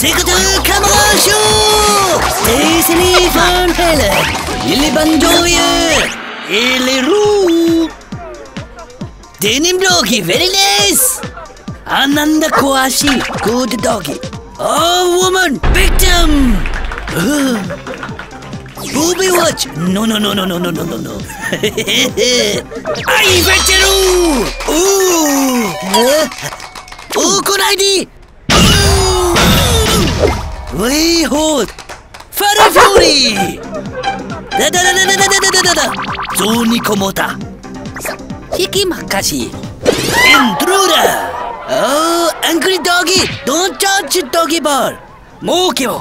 Camera show! Stacy Van Halen, Lily Banjoya, Lily Roo. Denim doggy, very nice. Ananda Kwashi, good doggy. Oh, woman, victim. Booby watch. No, no, no, no, no, no, no, no, no. Ay, veteru. Ooh. ウェイホールファラフォーリーだだだだだだだだだだゾーンにこもた hikimakasi intruder oh angry doggy don't touch doggy ball mokyo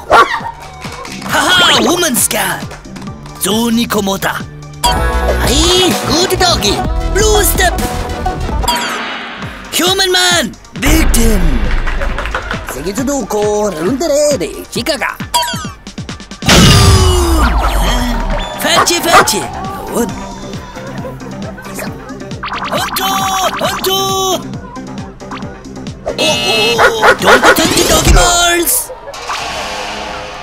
haha woman's cat zoni komota hey good doggy blue step human man victim Chica Duco, rândere, chica ca. Face, face! Aud! Anjo! Anjo! Oh, oh, oh! Don't touch the doggy balls!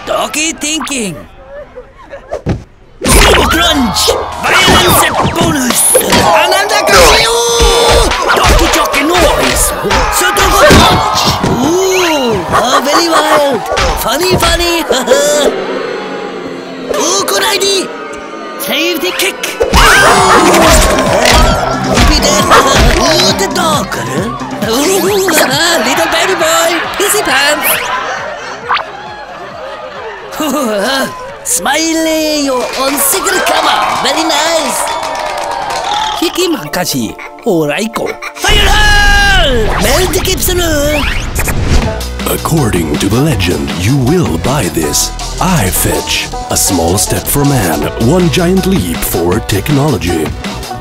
Doggy thinking! Turbo Crunch! Violence bonus! Funny funny Oh good idea Save the kick Maybe there Oh the dog Ooh Little baby boy Easy pants Smiley, you're on secret cover. Very nice. Hiki Makashi, Oraiko. Fire hall! Melt Gibson. According to the legend, you will buy this. iFetch. A small step for man, one giant leap for technology.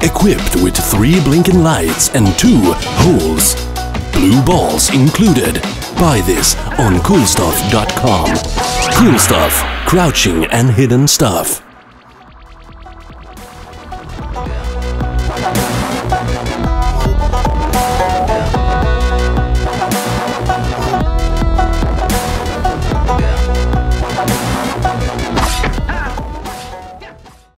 Equipped with three blinking lights and two holes. Blue balls included. Buy this on coolstuff.com. Cool stuff, crouching and hidden stuff.